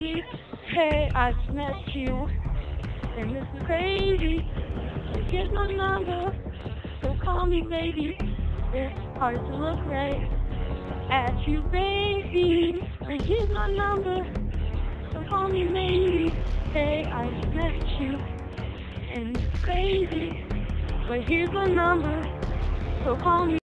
Hey, I've met you, and this is crazy. Here's my number, so call me baby. It's hard to look right at you, baby. But here's my number, so call me baby. Hey, I've met you, and it's crazy. But here's my number, so call me.